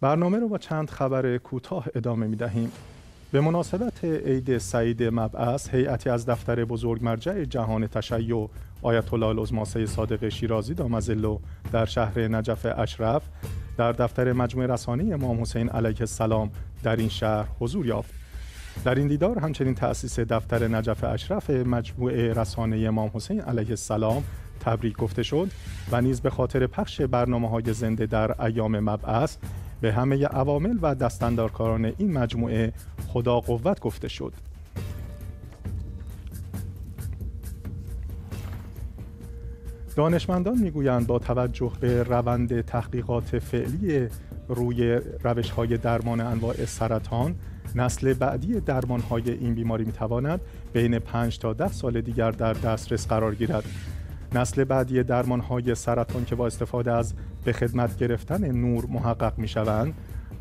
برنامه رو با چند خبر کوتاه ادامه می دهیم. به مناسبت عید سعید مبعث هیئتی از دفتر بزرگ مرجع جهان تشیع آیت الله العظما صادق شیرازی دامزلو در شهر نجف اشرف در دفتر مجموعه رسانه امام حسین علیه السلام در این شهر حضور یافت در این دیدار همچنین تأسیس دفتر نجف اشرف مجموعه رسانه امام حسین علیه السلام تبریک گفته شد و نیز به خاطر پخش برنامه های زنده در ایام مبعث به همه عوامل و دستندارکاران این مجموعه خدا قوت گفته شد. دانشمندان می‌گویند با توجه به روند تحقیقات فعلی روی روش های درمان انواع سرطان نسل بعدی درمان های این بیماری می تواند بین 5 تا 10 سال دیگر در دسترس قرار گیرد. نسل بعدی درمان های سرطان که با استفاده از به خدمت گرفتن نور محقق می شوند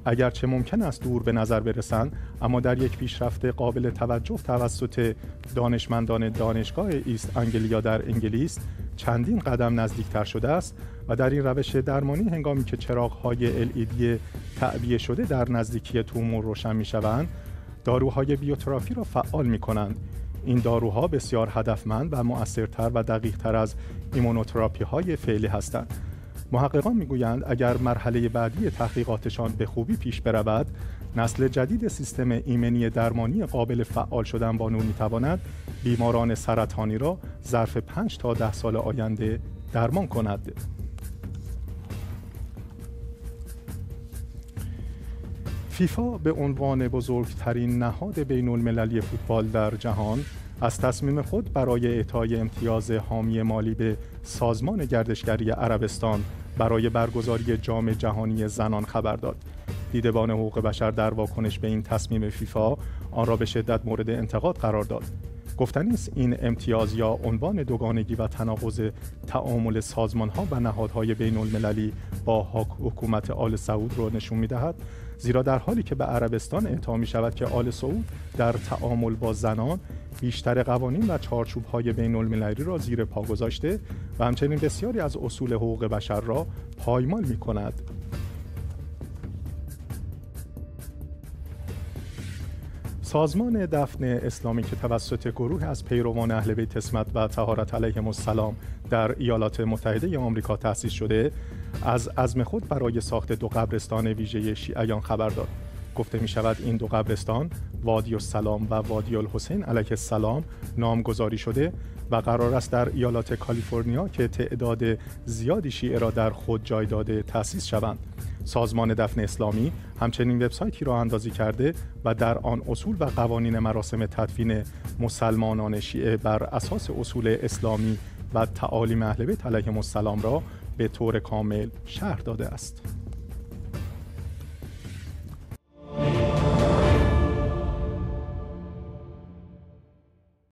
اگرچه ممکن است دور به نظر برسند اما در یک پیشرفت قابل توجه توسط دانشمندان دانشگاه ایست انگلیا در انگلیس چندین قدم نزدیکتر شده است و در این روش درمانی هنگامی که چراغ‌های LED تعبیه شده در نزدیکی تومور روشن می‌شوند داروهای بیوترافی را فعال می کنند این داروها بسیار هدفمند و مؤثرتر و دقیقتر از ایمونوتراپی های فعلی هستند. محققان می‌گویند اگر مرحله بعدی تحقیقاتشان به خوبی پیش برود نسل جدید سیستم ایمنی درمانی قابل فعال شدن با نور می‌تواند بیماران سرطانی را ظرف 5 تا 10 سال آینده درمان کند. فیفا به عنوان بزرگترین نهاد بین المللی فوتبال در جهان از تصمیم خود برای اعطای امتیاز حامی مالی به سازمان گردشگری عربستان برای برگزاری جام جهانی زنان خبر داد. دیدبان حقوق بشر در واکنش به این تصمیم فیفا آن را به شدت مورد انتقاد قرار داد. گفتنی است این امتیاز یا عنوان دوگانگی و تناقض تعامل سازمان ها و نهادهای بین المللی با حکومت آل سعود را نشون می دهد زیرا در حالی که به عربستان اعطا می شود که آل سعود در تعامل با زنان بیشتر قوانین و چارچوب های بین المللی را زیر پا گذاشته و همچنین بسیاری از اصول حقوق بشر را پایمال می کند. سازمان دفن اسلامی که توسط گروه از پیروان اهل بیت اسمت و طهارت علیهم السلام در ایالات متحده آمریکا تأسیس شده از عزم خود برای ساخت دو قبرستان ویژه شیعیان خبر داد. گفته می شود این دو قبرستان وادی السلام و وادی الحسین علیه السلام نامگذاری شده و قرار است در ایالات کالیفرنیا که تعداد زیادی شیعه را در خود جای داده تأسیس شوند. سازمان دفن اسلامی همچنین وبسایتی را اندازی کرده و در آن اصول و قوانین مراسم تدفین مسلمانان شیعه بر اساس اصول اسلامی و تعالیم اهل بیت علیهم السلام را به طور کامل شرح داده است.